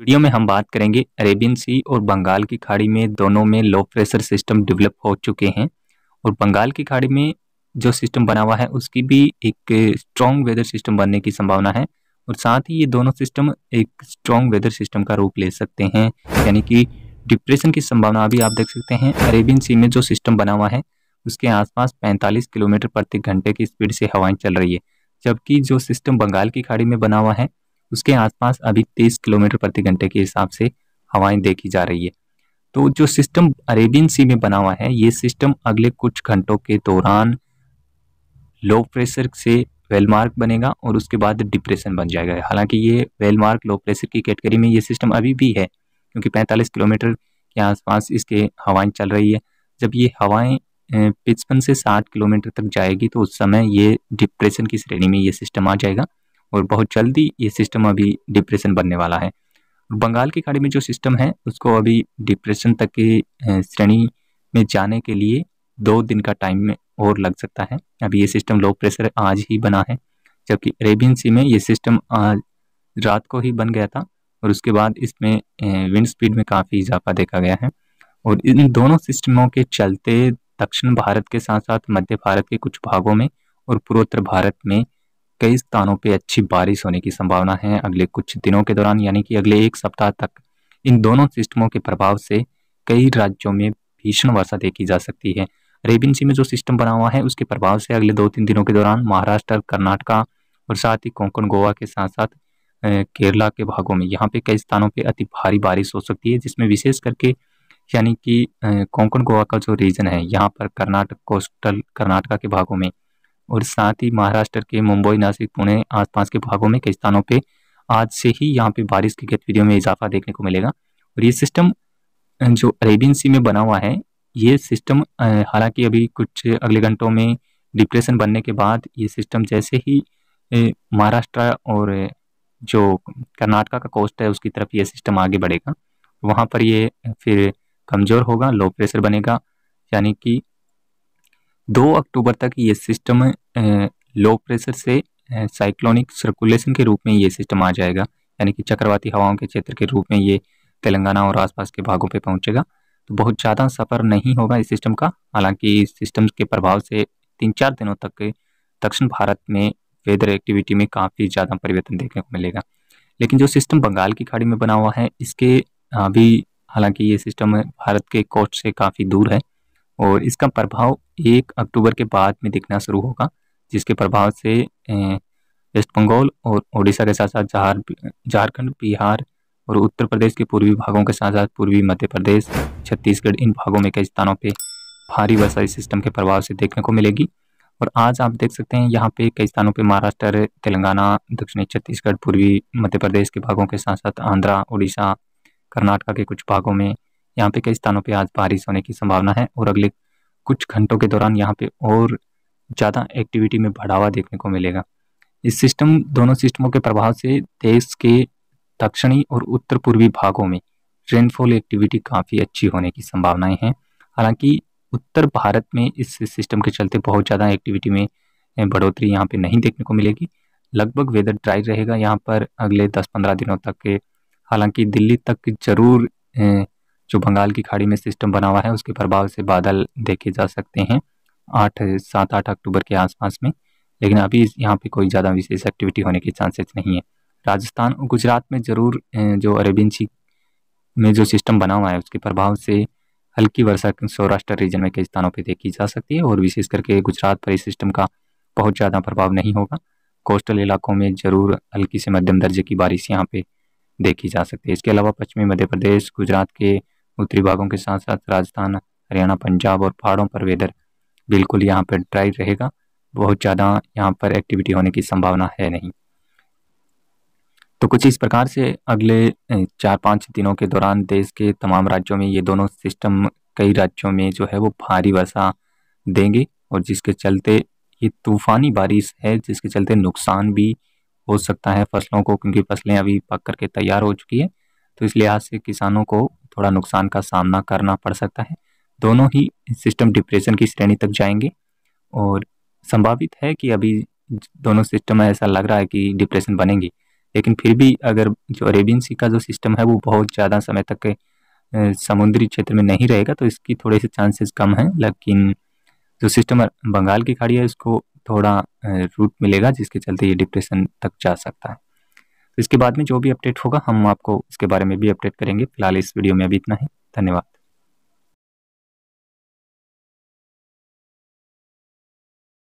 Video में हम बात करेंगे अरेबियन सी और बंगाल की खाड़ी में दोनों में लो प्रेशर सिस्टम डेवलप हो चुके हैं। और बंगाल की खाड़ी में जो सिस्टम बना हुआ है, उसकी भी एक स्ट्रॉन्ग वेदर सिस्टम बनने की संभावना है। और साथ ही ये दोनों सिस्टम एक स्ट्रॉन्ग वेदर सिस्टम का रूप ले सकते हैं। यानी कि डिप्रेशन की संभावना अभी आप देख सकते हैं। अरेबियन सी में जो सिस्टम बना हुआ है, उसके आसपास 45 किलोमीटर प्रति घंटे की स्पीड से हवाएँ चल रही है। जबकि जो सिस्टम बंगाल की खाड़ी में बना हुआ है उसके आसपास अभी 30 किलोमीटर प्रति घंटे के हिसाब से हवाएँ देखी जा रही है। तो जो सिस्टम अरेबियन सी में बना हुआ है, ये सिस्टम अगले कुछ घंटों के दौरान लो प्रेशर से वेलमार्क बनेगा और उसके बाद डिप्रेशन बन जाएगा। हालाँकि ये वेलमार्क लो प्रेशर की कैटेगरी में ये सिस्टम अभी भी है, क्योंकि 45 किलोमीटर के आसपास इसके हवाएँ चल रही है। जब ये हवाएँ पचपन से 60 किलोमीटर तक जाएगी तो उस समय ये डिप्रेशन की श्रेणी में ये सिस्टम आ जाएगा। और बहुत जल्दी ये सिस्टम अभी डिप्रेशन बनने वाला है। बंगाल की खाड़ी में जो सिस्टम है, उसको अभी डिप्रेशन तक की श्रेणी में जाने के लिए दो दिन का टाइम में और लग सकता है। अभी ये सिस्टम लो प्रेशर आज ही बना है, जबकि अरेबियन सी में ये सिस्टम आज रात को ही बन गया था और उसके बाद इसमें विंड स्पीड में काफ़ी इजाफा देखा गया है। और इन दोनों सिस्टमों के चलते दक्षिण भारत के साथ साथ मध्य भारत के कुछ भागों में और पूर्वोत्तर भारत में कई स्थानों पे अच्छी बारिश होने की संभावना है अगले कुछ दिनों के दौरान, यानी कि अगले एक सप्ताह तक। इन दोनों सिस्टमों के प्रभाव से कई राज्यों में भीषण वर्षा देखी जा सकती है। अरेबियन सी में जो सिस्टम बना हुआ है, उसके प्रभाव से अगले दो तीन दिनों के दौरान महाराष्ट्र, कर्नाटका और साथ ही कोंकण, गोवा के साथ साथ केरला के भागों में यहाँ पे कई स्थानों पे अति भारी बारिश हो सकती है, जिसमें विशेष करके, यानी कि कोंकण, गोवा का जो रीजन है, यहाँ पर कर्नाटक, कोस्टल, कर्नाटका के भागों में। और साथ ही महाराष्ट्र के मुंबई, नासिक, पुणे आसपास के भागों में कई स्थानों पे आज से ही यहाँ पे बारिश की गतिविधियों में इजाफा देखने को मिलेगा। और ये सिस्टम जो अरेबियन सी में बना हुआ है, ये सिस्टम हालाँकि अभी कुछ अगले घंटों में डिप्रेशन बनने के बाद ये सिस्टम जैसे ही महाराष्ट्र और जो कर्नाटका का कोस्ट है, उसकी तरफ़ ये सिस्टम आगे बढ़ेगा। वहाँ पर ये फिर कमज़ोर होगा लो प्रेशर बनेगा, यानी कि दो अक्टूबर तक ये सिस्टम लो प्रेशर से साइक्लोनिक सर्कुलेशन के रूप में ये सिस्टम आ जाएगा। यानी कि चक्रवाती हवाओं के क्षेत्र के रूप में ये तेलंगाना और आसपास के भागों पे पहुंचेगा। तो बहुत ज़्यादा सफ़र नहीं होगा इस सिस्टम का। हालाँकि इस सिस्टम के प्रभाव से तीन चार दिनों तक, दक्षिण भारत में वेदर एक्टिविटी में काफ़ी ज़्यादा परिवर्तन देखने को मिलेगा। लेकिन जो सिस्टम बंगाल की खाड़ी में बना हुआ है, इसके, अभी हालाँकि ये सिस्टम भारत के कोस्ट से काफ़ी दूर है। और इसका प्रभाव एक अक्टूबर के बाद में दिखना शुरू होगा, जिसके प्रभाव से वेस्ट बंगाल और उड़ीसा के साथ साथ झार, झारखंड, बिहार और उत्तर प्रदेश के पूर्वी भागों के साथ साथ पूर्वी मध्य प्रदेश, छत्तीसगढ़ इन भागों में कई स्थानों पर भारी वर्षा इस सिस्टम के प्रभाव से देखने को मिलेगी। और आज आप देख सकते हैं यहाँ पे कई स्थानों पे महाराष्ट्र, तेलंगाना, दक्षिणी छत्तीसगढ़, पूर्वी मध्य प्रदेश के भागों के साथ साथ आंध्रा उड़ीसा कर्नाटका के कुछ भागों में यहाँ पे कई स्थानों पे आज बारिश होने की संभावना है और अगले कुछ घंटों के दौरान यहाँ पे और ज़्यादा एक्टिविटी में बढ़ावा देखने को मिलेगा। इस सिस्टम दोनों सिस्टमों के प्रभाव से देश के दक्षिणी और उत्तर पूर्वी भागों में रेनफॉल एक्टिविटी काफ़ी अच्छी होने की संभावनाएँ हैं। हालाँकि उत्तर भारत में इस सिस्टम के चलते बहुत ज़्यादा एक्टिविटी में बढ़ोतरी यहाँ पे नहीं देखने को मिलेगी। लगभग वेदर ड्राई रहेगा यहाँ पर अगले 10-15 दिनों तक हालाँकि दिल्ली तक ज़रूर जो बंगाल की खाड़ी में सिस्टम बना हुआ है, उसके प्रभाव से बादल देखे जा सकते हैं आठ, सात, आठ अक्टूबर के आसपास में। लेकिन अभी यहाँ पे कोई ज़्यादा विशेष एक्टिविटी होने के चांसेस नहीं है। राजस्थान और गुजरात में ज़रूर जो अरेबियन सी में जो सिस्टम बना हुआ है, उसके प्रभाव से हल्की वर्षा सौराष्ट्र रीजन में कई स्थानों पर देखी जा सकती है, और विशेष करके गुजरात पर इस सिस्टम का बहुत ज़्यादा प्रभाव नहीं होगा। कोस्टल इलाकों में ज़रूर हल्की से मध्यम दर्जे की बारिश यहाँ पे देखी जा सकती है। इसके अलावा पश्चिमी मध्य प्रदेश, गुजरात के उत्तरी भागों के साथ साथ राजस्थान, हरियाणा, पंजाब और पहाड़ों पर वेदर बिल्कुल यहाँ पर ड्राई रहेगा। बहुत ज़्यादा यहाँ पर एक्टिविटी होने की संभावना है नहीं। तो कुछ इस प्रकार से अगले चार पाँच दिनों के दौरान देश के तमाम राज्यों में ये दोनों सिस्टम कई राज्यों में जो है वो भारी वर्षा देंगे और जिसके चलते ये तूफानी बारिश है, जिसके चलते नुकसान भी हो सकता है फ़सलों को, क्योंकि फ़सलें अभी पक करके तैयार हो चुकी है। तो इस लिहाज से किसानों को थोड़ा नुकसान का सामना करना पड़ सकता है। दोनों ही सिस्टम डिप्रेशन की श्रेणी तक जाएँगे और संभावित है कि अभी दोनों सिस्टम में ऐसा लग रहा है कि डिप्रेशन बनेंगे। लेकिन फिर भी अगर जो अरेबियन सी का जो सिस्टम है वो बहुत ज़्यादा समय तक समुद्री क्षेत्र में नहीं रहेगा तो इसकी थोड़े से चांसेस कम हैं। लेकिन जो सिस्टम बंगाल की खाड़ी है उसको थोड़ा रूट मिलेगा जिसके चलते ये डिप्रेशन तक जा सकता है। तो इसके बाद में जो भी अपडेट होगा, हम आपको इसके बारे में भी अपडेट करेंगे। फ़िलहाल इस वीडियो में अभी इतना ही। धन्यवाद।